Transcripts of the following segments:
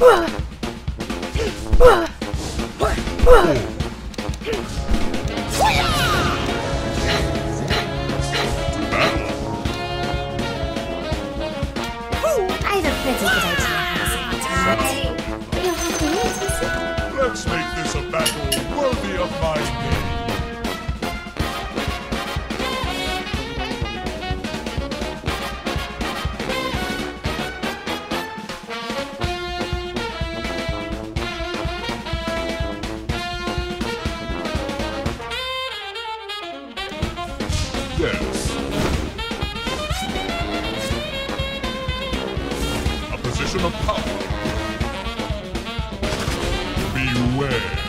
Let's make this a battle worthy of my Of power. Beware.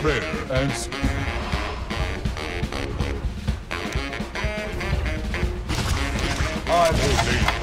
Prayer answered. I ordain.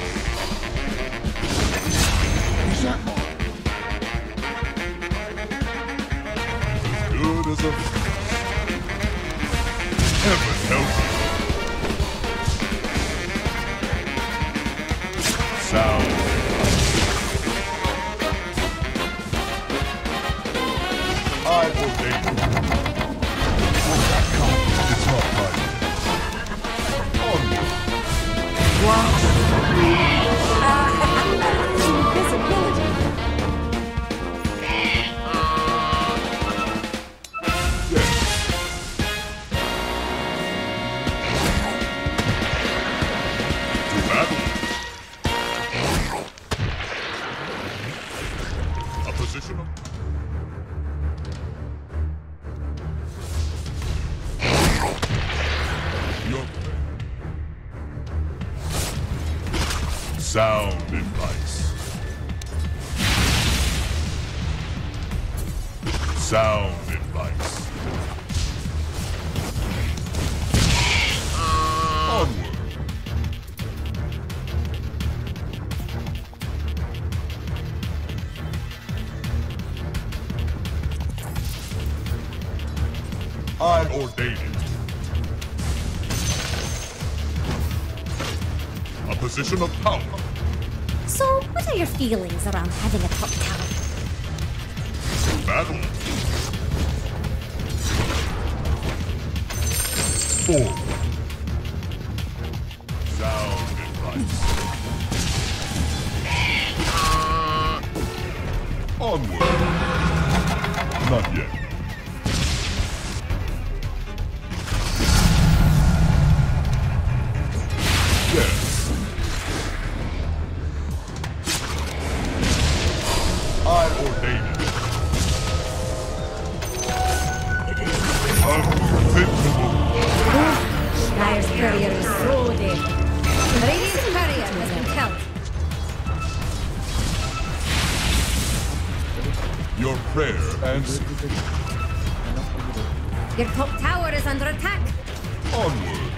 Sound advice. Sound advice. Onward. I ordain it. A position of power. So, what are your feelings around having a top tower? Battle. Forward. Your prayer answered. Your top tower is under attack. Onward.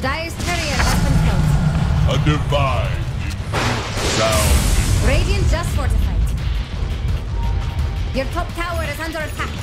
Dire's courier has been killed. A divine sound. Radiant just fortified. Your top tower is under attack.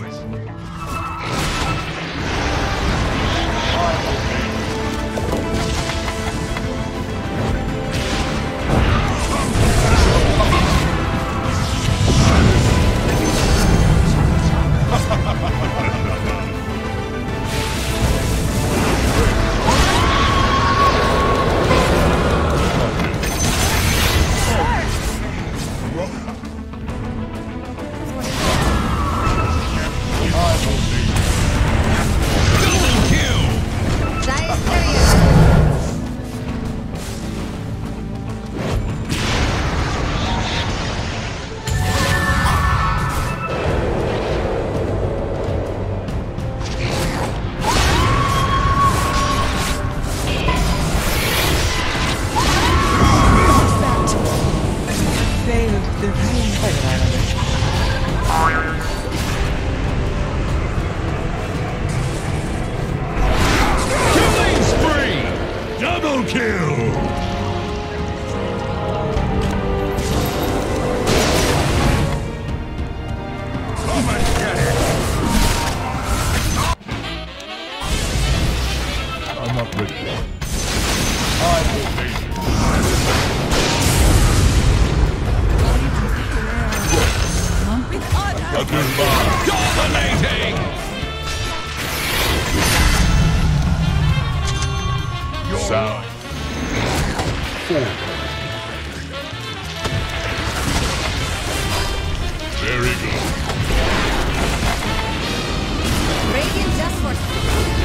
Dominating! Sound. Very good. Radiant.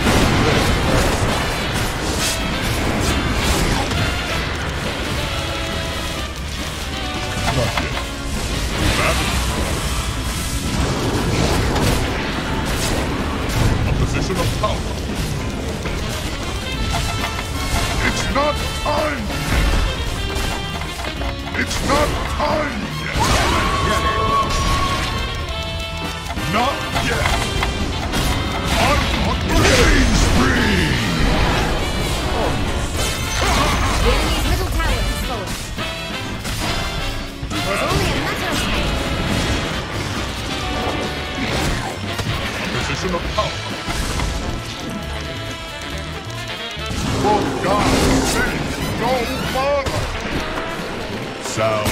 sound.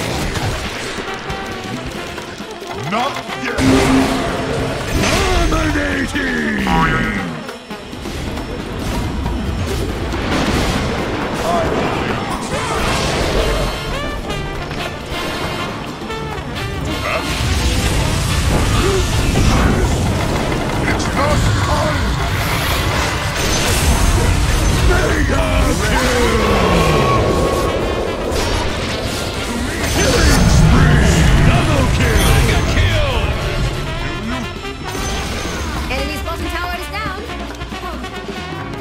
Not yet! Dominating!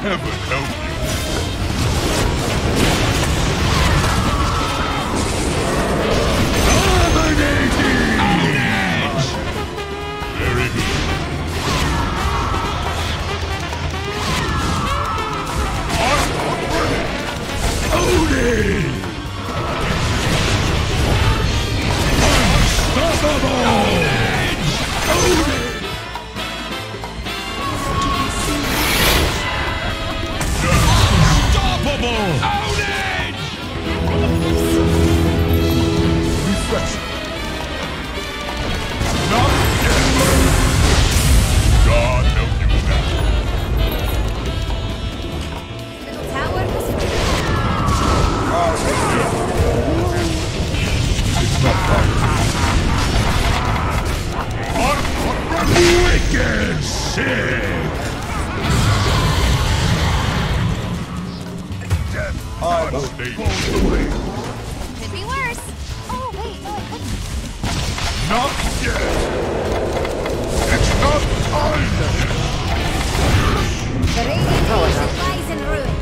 Heaven help Could be worse. Oh, wait, oh, no, it couldn't. Not yet! It's not time! The radiant